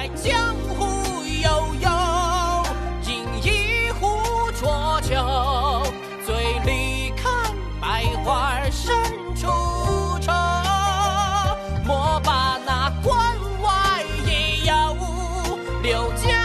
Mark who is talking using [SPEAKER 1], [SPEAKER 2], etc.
[SPEAKER 1] 在江湖悠悠，饮一壶浊酒，醉里看百花深处愁，莫把那关外野游留。